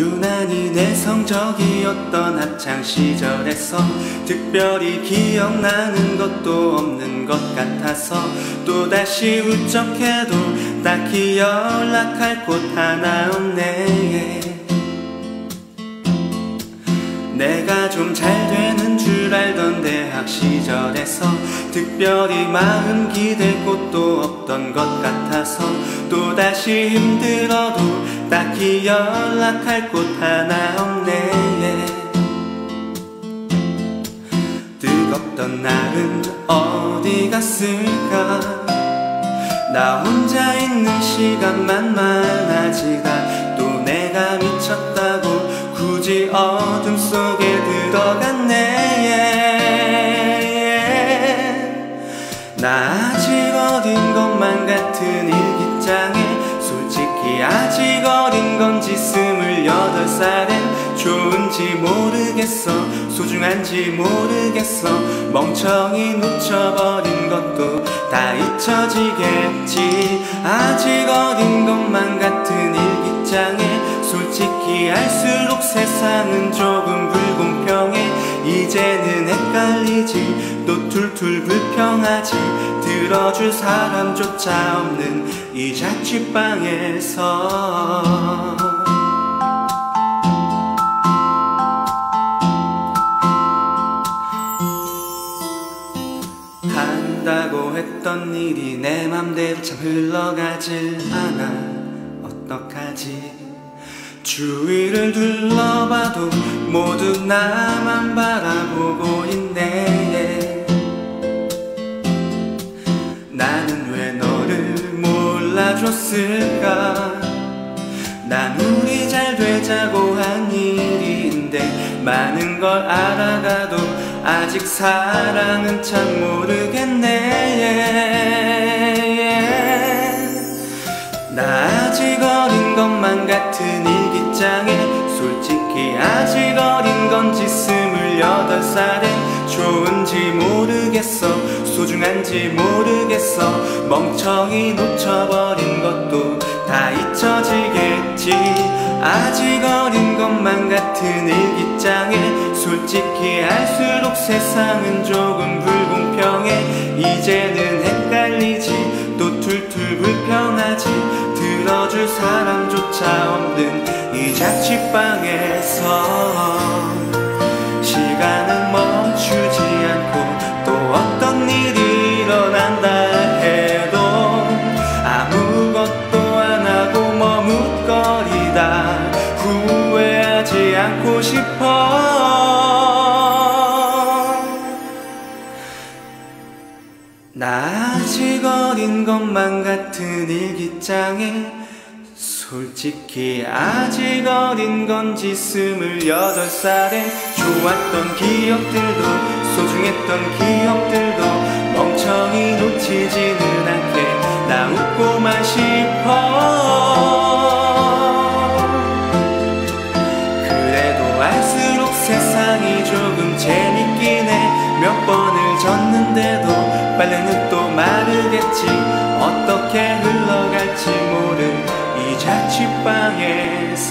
유난히 내성적이었던 학창 시절에서 특별히 기억나는 것도 없는 것 같아서 또다시 울적해도 딱히 연락할 곳 하나 없네. 내가 좀 잘 되는 줄 알던 대학 시절에서 특별히 마음 기댈 곳도 없던 것 같아서 또다시 힘들어도 딱히 연락할 곳 하나 없네. 뜨겁던 날은 어디 갔을까? 나 혼자 있는 시간만 많아지다. 또 내가 미쳤다고 굳이 어둠 속에 들어갔네. 나 아직 어린 것만 같은 일기장에 솔직히 아직 어린 건지 스물여덟 살엔 좋은지 모르겠어 소중한지 모르겠어. 멍청이 놓쳐버린 것도 다 잊혀지겠지. 아직 것 헷갈리지. 또 툴툴 불평하지. 들어줄 사람조차 없는 이 자취방에서. 한다고 했던 일이 내 맘대로 참 흘러가질 않아. 어떡하지? 주위를 둘러봐도 모두 나만 바라보고 줬을까? 난 우리 잘 되자고 한 일인데 많은 걸 알아가도 아직 사랑은 참 모르겠네. 나 아직 어린 것만 같은 일기장에 솔직히 아직 어린 건지 스물여덟 살에 모르겠어. 소중한지 모르겠어. 멍청이 놓쳐버린 것도 다 잊혀지겠지. 아직 어린 것만 같은 일기장에 솔직히 알수록 세상은 조금 불공평해. 이제는 헷갈리지. 또 툴툴 불평하지. 들어줄 사람조차 없는 이 자취방에서 싶어. 나 아직 어린 것만 같은 일기장에 솔직히 아직 어린 건지 스물여덟 살에 좋았던 기억들도 소중했던 기억들도 멍청이 놓치지는 않게 나 웃고만 싶어 조금 재밌긴 해 몇 번을 졌는데도 빨래는 또 마르겠지. 어떻게 흘러갈지 모른 이 자취방에서